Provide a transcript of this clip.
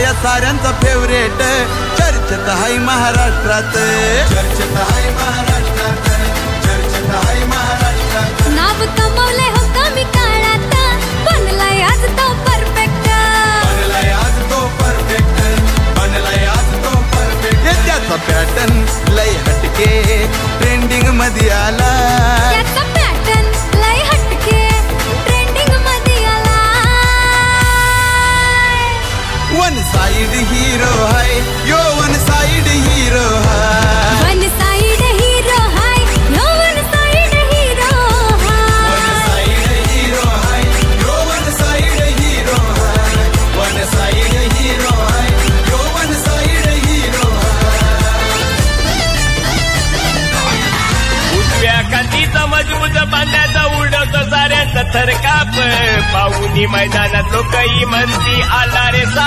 या साऱ्यांचा फेवरेट चर्चेत हाय महाराष्ट्रात चर्चेत हाय महाराष्ट्रात चर्चेत हाय महाराष्ट्रात नाव कमवले हो कमी काळात बनलाय आज तो परफेक्ट बनलाय आज तो परफेक्ट बनलाय आज तो परफेक्ट त्याचा पॅटर्न लय हटके ट्रेंडिंग मध्ये आला वन साइड हिरो हाय यो वन साइड हिरो हाय one side hero one side hero one हाय साइड हिरो हाय यो वन साइड हिरो हाय वन साइड हिरो हाय यो वन साइड हिरो उजव्या कांतीचा मज़बूत बांध्याचा उडवतो साऱ्यांचा थरकाप पाहुनी मैदानात लोकही म्हणती आला रे सा